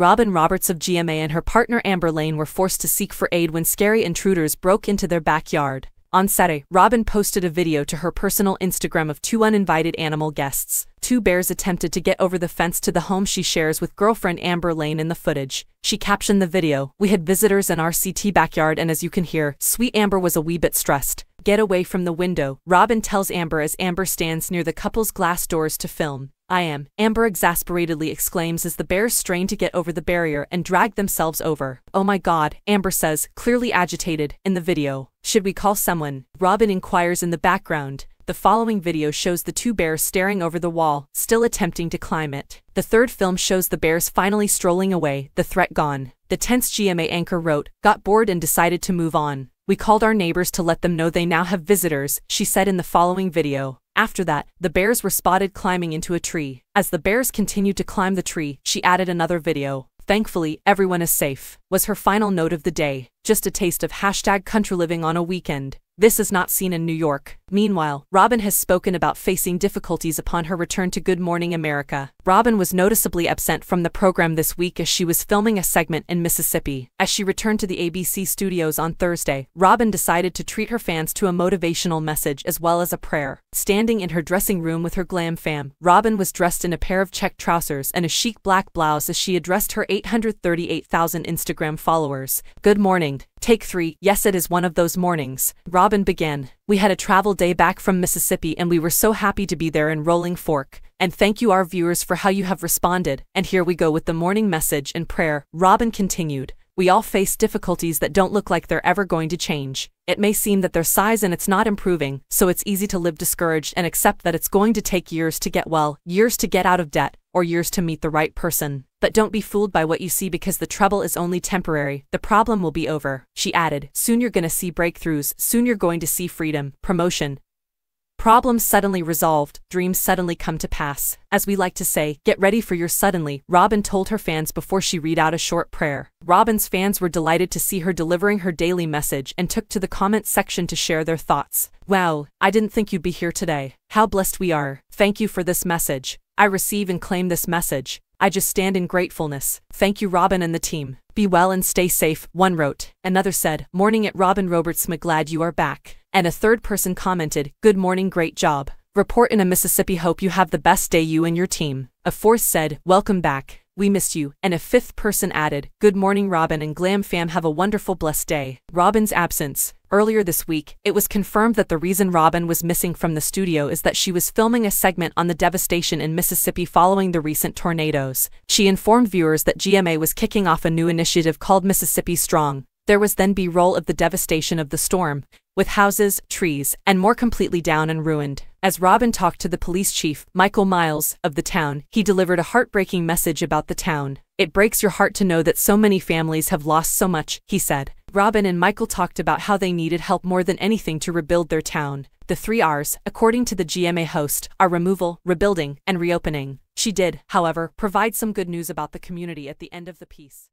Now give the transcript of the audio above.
Robin Roberts of GMA and her partner Amber Laign were forced to seek for aid when scary intruders broke into their backyard. On Saturday, Robin posted a video to her personal Instagram of two uninvited animal guests. Two bears attempted to get over the fence to the home she shares with girlfriend Amber Laign in the footage. She captioned the video, We had visitors in our CT backyard and as you can hear, sweet Amber was a wee bit stressed. Get away from the window, Robin tells Amber as Amber stands near the couple's glass doors to film. I am, Amber exasperatedly exclaims as the bears strain to get over the barrier and drag themselves over. Oh my god, Amber says, clearly agitated, in the video. Should we call someone? Robin inquires in the background. The following video shows the two bears staring over the wall, still attempting to climb it. The third film shows the bears finally strolling away, the threat gone. The tense GMA anchor wrote, got bored and decided to move on. We called our neighbors to let them know they now have visitors, she said in the following video. After that, the bears were spotted climbing into a tree. As the bears continued to climb the tree, she added another video. Thankfully, everyone is safe, was her final note of the day. Just a taste of hashtag country living on a weekend. This is not seen in New York. Meanwhile, Robin has spoken about facing difficulties upon her return to Good Morning America. Robin was noticeably absent from the program this week as she was filming a segment in Mississippi. As she returned to the ABC studios on Thursday, Robin decided to treat her fans to a motivational message as well as a prayer. Standing in her dressing room with her glam fam, Robin was dressed in a pair of check trousers and a chic black blouse as she addressed her 838,000 Instagram followers. Good morning. Take 3. Yes, it is one of those mornings. Robin began. We had a travel day back from Mississippi and we were so happy to be there in Rolling Fork. And thank you our viewers for how you have responded. And here we go with the morning message and prayer. Robin continued. We all face difficulties that don't look like they're ever going to change. It may seem that their size and it's not improving, so it's easy to live discouraged and accept that it's going to take years to get well, years to get out of debt, or years to meet the right person. But don't be fooled by what you see because the trouble is only temporary, the problem will be over. She added, soon you're gonna see breakthroughs, soon you're going to see freedom, promotion, Problems suddenly resolved, dreams suddenly come to pass. As we like to say, get ready for your suddenly, Robin told her fans before she read out a short prayer. Robin's fans were delighted to see her delivering her daily message and took to the comment section to share their thoughts. Wow, I didn't think you'd be here today. How blessed we are. Thank you for this message. I receive and claim this message. I just stand in gratefulness. Thank you Robin and the team. Be well and stay safe, one wrote. Another said, Morning at Robin Roberts, glad you are back and a third person commented, Good morning, great job. Report in a Mississippi, hope you have the best day, you and your team. A fourth said, Welcome back, we missed you, and a fifth person added, Good morning, Robin and Glam Fam, have a wonderful, blessed day. Robin's absence. Earlier this week, it was confirmed that the reason Robin was missing from the studio is that she was filming a segment on the devastation in Mississippi following the recent tornadoes. She informed viewers that GMA was kicking off a new initiative called Mississippi Strong. There was then B-roll of the devastation of the storm, with houses, trees, and more completely down and ruined. As Robin talked to the police chief, Michael Miles, of the town, he delivered a heartbreaking message about the town. It breaks your heart to know that so many families have lost so much, he said. Robin and Michael talked about how they needed help more than anything to rebuild their town. The three R's, according to the GMA host, are removal, rebuilding, and reopening. She did, however, provide some good news about the community at the end of the piece.